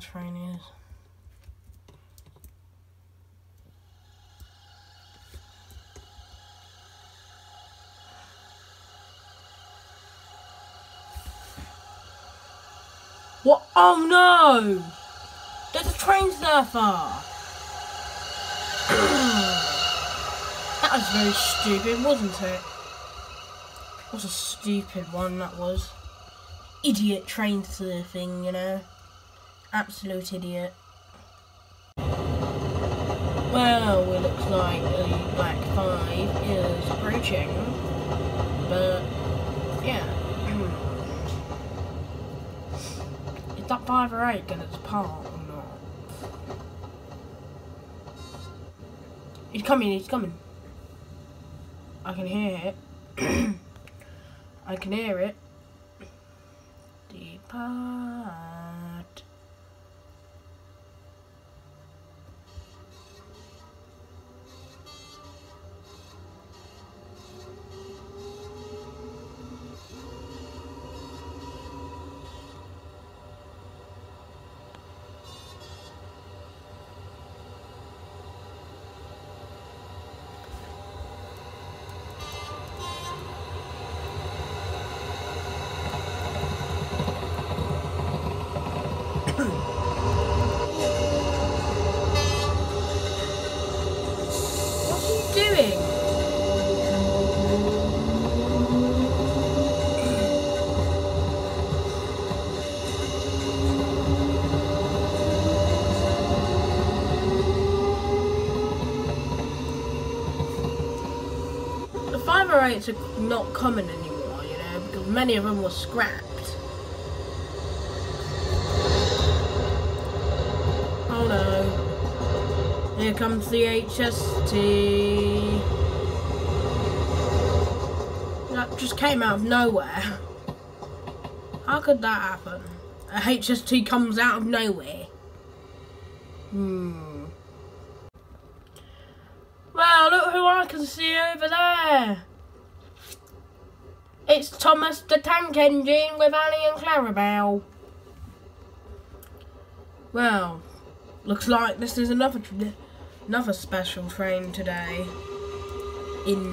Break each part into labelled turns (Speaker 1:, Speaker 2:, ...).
Speaker 1: Train is. What? Oh no! There's a train surfer! that was very stupid, wasn't it? What a stupid one that was. Idiot train surfing, you know. Absolute idiot. Well, it looks like the Black 5 is approaching. But, yeah. Hmm. is that 508 going to depart or not? He's coming, he's coming. I can hear it. I can hear it. Depart. 508s are not common anymore, you know, because many of them were scrapped. Oh no. Here comes the HST. That just came out of nowhere. How could that happen? A HST comes out of nowhere. Hmm. Well, look who I can see over there. It's Thomas the Tank Engine with Annie and Clarabelle. Well, looks like this is another another special train today. In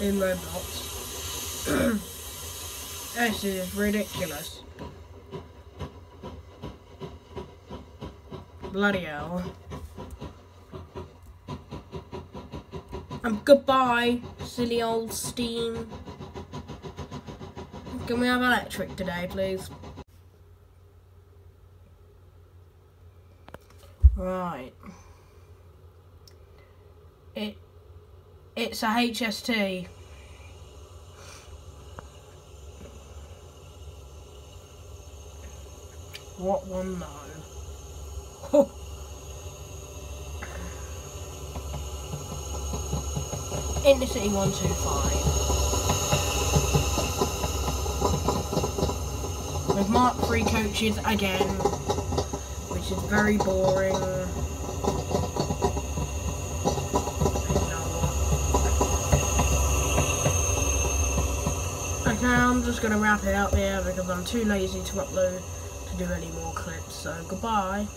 Speaker 1: in Roblox. this is ridiculous. Bloody hell. And goodbye, silly old steam. Can we have electric today, please? Right. It it's a HST. What one though? Intercity 125. With Mark 3 coaches again, which is very boring. What? Uh, okay, I'm just gonna wrap it up here because I'm too lazy to upload to do any more clips, so goodbye.